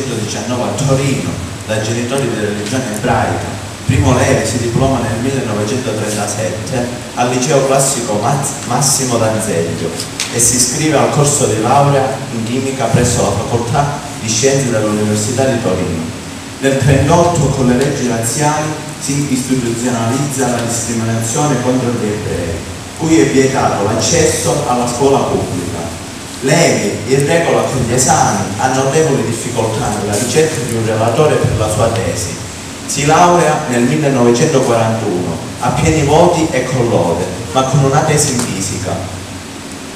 1919 a Torino da genitori di religione ebraica. Primo Levi si diploma nel 1937 al liceo classico Massimo d'Anzeglio e si iscrive al corso di laurea in chimica presso la facoltà di scienze dell'Università di Torino. Nel 1938 con le leggi razziali si istituzionalizza la discriminazione contro gli ebrei, cui è vietato l'accesso alla scuola pubblica. Levi, in regola con gli esami, ha notevoli difficoltà nella ricerca di un relatore per la sua tesi. Si laurea nel 1941, a pieni voti e con lode, ma con una tesi in fisica.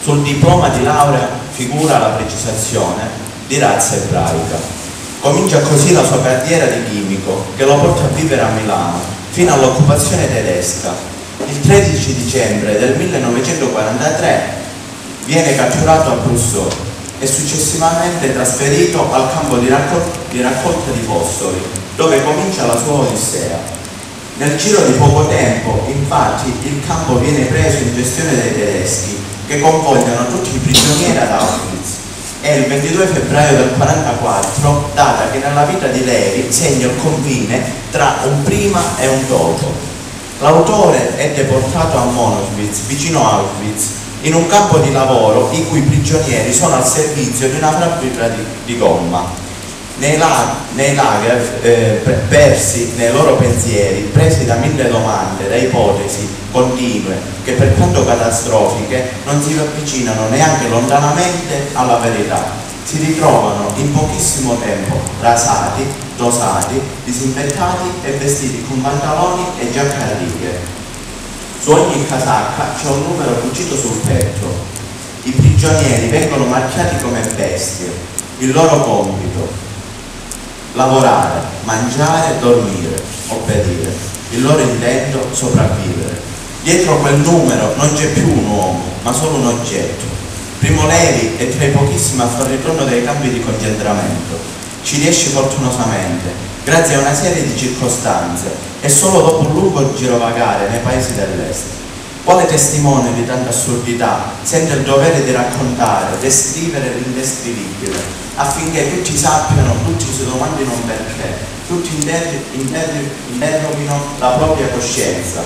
Sul diploma di laurea figura la precisazione di razza ebraica. Comincia così la sua carriera di chimico che lo porta a vivere a Milano fino all'occupazione tedesca. Il 13 dicembre del 1943 viene catturato a Brussolo e successivamente trasferito al campo di, raccol di raccolta di fosfori, dove comincia la sua odissea. Nel giro di poco tempo, infatti, il campo viene preso in gestione dai tedeschi, che convogliano tutti i prigionieri ad Auschwitz è il 22 febbraio del 44, data che nella vita di Levi segna il confine tra un prima e un dopo. L'autore è deportato a Monowitz, vicino Auschwitz, in un campo di lavoro i cui prigionieri sono al servizio di una fabbrica di, di gomma nei, lag, nei lager eh, persi nei loro pensieri, presi da mille domande, da ipotesi continue che per quanto catastrofiche non si avvicinano neanche lontanamente alla verità. Si ritrovano in pochissimo tempo rasati, dosati, disinfettati e vestiti con pantaloni e giacche a righe. Su ogni casacca c'è un numero cucito sul petto. I prigionieri vengono marchiati come bestie. Il loro compito, lavorare, mangiare, dormire, obbedire. Il loro intento sopravvivere. Dietro quel numero non c'è più un uomo, ma solo un oggetto. Primo Levi è tra i pochissimi a far ritorno dai campi di concentramento. Ci riesce fortunosamente, grazie a una serie di circostanze e solo dopo un lungo girovagare nei paesi dell'est. Quale testimone di tanta assurdità sente il dovere di raccontare, descrivere l'indescrivibile, affinché tutti sappiano, tutti si domandino un perché, tutti interroghino la propria coscienza.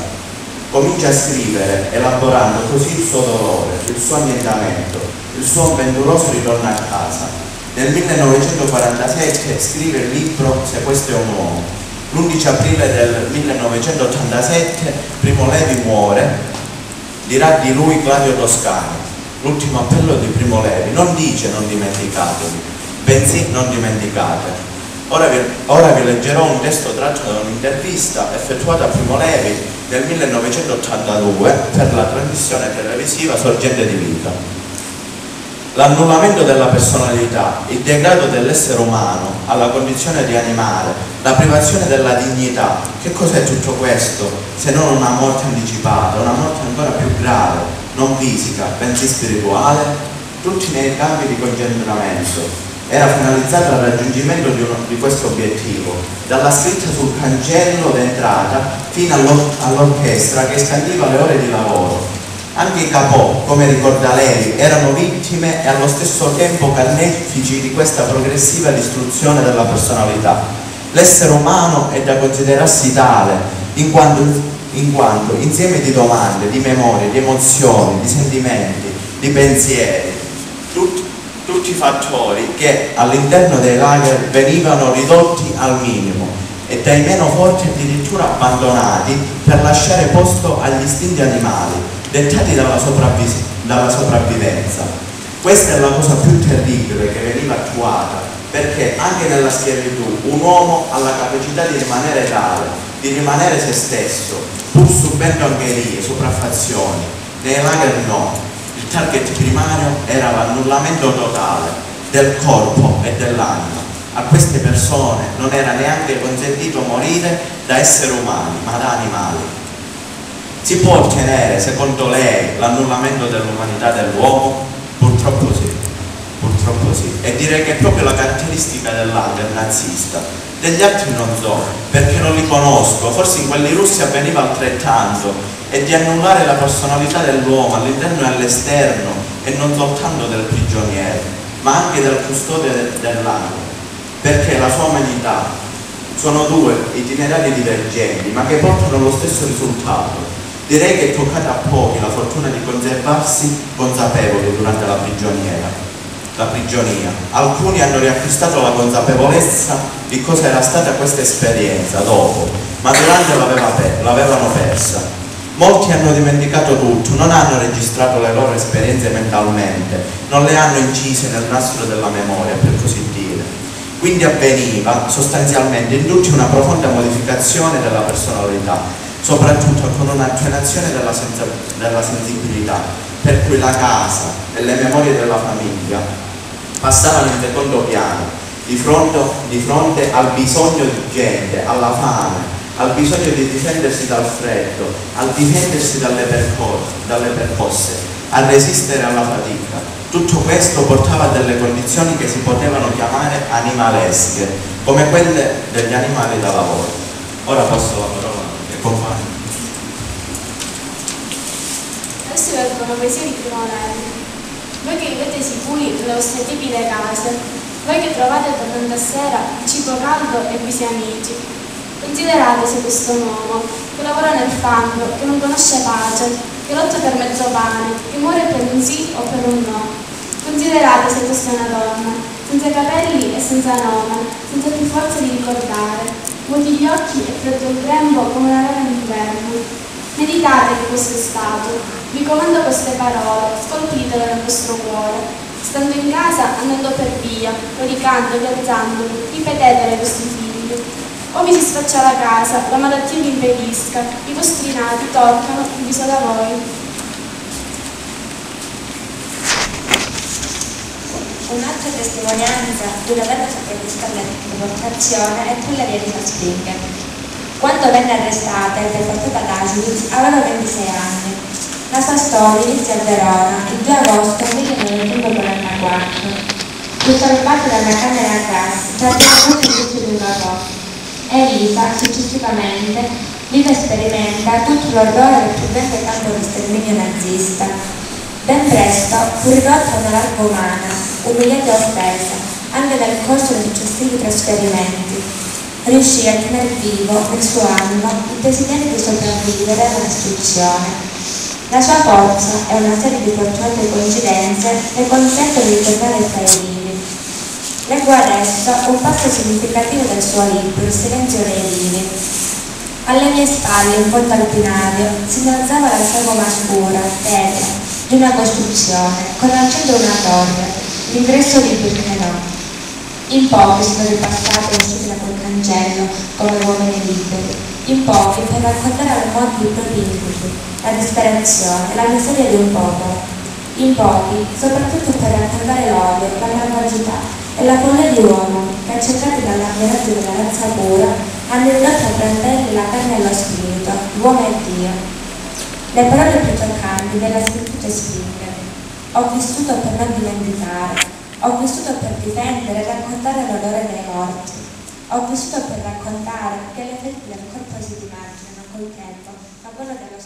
Comincia a scrivere, elaborando così il suo dolore, il suo annientamento, il suo avventuroso ritorno a casa. Nel 1947 scrive il libro Se questo è un uomo. L'11 aprile del 1987 Primo Levi muore, dirà di lui Claudio Toscani. L'ultimo appello di Primo Levi non dice non dimenticatevi, bensì non dimenticate. Ora vi, ora vi, leggerò un testo tratto da un'intervista effettuata a Primo Levi nel 1982 per la trasmissione televisiva Sorgente di Vita. L'annullamento della personalità, il degrado dell'essere umano alla condizione di animale, la privazione della dignità, che cos'è tutto questo se non una morte anticipata, una morte ancora più grave, non fisica, bensì spirituale, tutti nei campi di concentramento, era finalizzata al raggiungimento di, uno, di questo obiettivo, dalla scritta sul cancello d'entrata fino all'orchestra che scandiva le ore di lavoro. Anche i capò, come ricorda lei, erano vittime e allo stesso tempo carnefici di questa progressiva distruzione della personalità. L'essere umano è da considerarsi tale, in quanto, in quanto insieme di domande, di memorie, di emozioni, di sentimenti, di pensieri, tutti tutti i fattori che all'interno dei lager venivano ridotti al minimo e dai meno forti addirittura abbandonati per lasciare posto agli istinti animali dettati dalla, sopravvi dalla sopravvivenza. Questa è la cosa più terribile che veniva attuata perché anche nella schiavitù un uomo ha la capacità di rimanere tale, di rimanere se stesso, pur subendo angherie, sopraffazioni. Nei lager no, target primario era l'annullamento totale del corpo e dell'anima. A queste persone non era neanche consentito morire da esseri umani, ma da animali. Si può ottenere, secondo lei, l'annullamento dell'umanità dell'uomo? Purtroppo sì, purtroppo sì. E direi che è proprio la caratteristica dell'ander nazista. Degli altri non so, perché non li conosco, forse in quelli russi avveniva altrettanto, e di annullare la personalità dell'uomo all'interno e all'esterno e non soltanto del prigioniero, ma anche del custode dell'anima. perché la sua umanità sono due itinerari divergenti ma che portano allo stesso risultato. Direi che è toccata a pochi la fortuna di conservarsi consapevoli durante la prigioniera la prigionia. Alcuni hanno riacquistato la consapevolezza di cosa era stata questa esperienza dopo, ma durante l'avevano persa. Molti hanno dimenticato tutto, non hanno registrato le loro esperienze mentalmente, non le hanno incise nel nastro della memoria, per così dire. Quindi avveniva sostanzialmente in tutti una profonda modificazione della personalità, soprattutto con un'attenuazione della, della sensibilità, per cui la casa e le memorie della famiglia passavano in secondo piano, di fronte, di fronte al bisogno di gente, alla fame, al bisogno di difendersi dal freddo, al difendersi dalle, dalle percosse, a resistere alla fatica. Tutto questo portava a delle condizioni che si potevano chiamare animalesche, come quelle degli animali da lavoro. Ora passo la parola ai compagni. Poesie di primo anno. Voi che vivete sicuri nelle vostre tipiche case, voi che trovate tornando a sera cibo caldo e visi amici, considerate se questo uomo che lavora nel fango, che non conosce pace, che lotta per mezzo pane, che muore per un sì o per un no. Considerate se questa è una donna, senza capelli e senza nome, senza più forza di ricordare, vuoti gli occhi e freddo il grembo come una vera inverno. Meditate che questo è stato, vi comando queste parole, scolpitele nel vostro cuore. Stando in casa, andando per via, predicando, viaggiando, ripetetele ai vostri figli. O vi si sfaccia la casa, la malattia vi impedisca, i vostri nati toccano il viso da voi. Un'altra testimonianza di una bella sacrificio alla deportazione è quella di Elisa Springer. Quando venne arrestata e deportata ad Auschwitz aveva 26 anni la sua storia inizia a Verona il 2 agosto 1944. Disturbata dalla camera a gas, trattenuto il tutto di un rapporto. Elisa, successivamente, vive e sperimenta tutto l'orrore del più grande campo di sterminio nazista. Ben presto fu ridotta a una larga umana, umiliata e offesa, anche nel corso dei successivi trasferimenti. Riuscì a tenere vivo nel suo animo il desiderio di sopravvivere alla distruzione la sua forza e una serie di fortunate coincidenze le consentono di tornare tra i vivi. Leggo adesso un passo significativo del suo libro, Il silenzio dei vivi. Alle mie spalle, in fondo al binario, si innalzava la sagoma scura, tetra, di una costruzione, con al centro una torre, l'ingresso di Birkenau. In pochi sono ripassati e da quel cancello come uomini liberi, in pochi per raccontare al mondo i propri incubi, la disperazione, la miseria di un popolo. In pochi, soprattutto per raccontare l'odio, la malvagità e la follia di uomo che, accecati dall'ammiraggio della razza pura, hanno ridotto a brandelli la carne e lo spirito, l'uomo e Dio. Le parole più toccanti della scrittura Springer. Ho vissuto per non dimenticare, ho vissuto per difendere e raccontare l'odore dei morti. Ho vissuto per raccontare che le ferite del corpo si dimaginano col tempo, ma quello dello.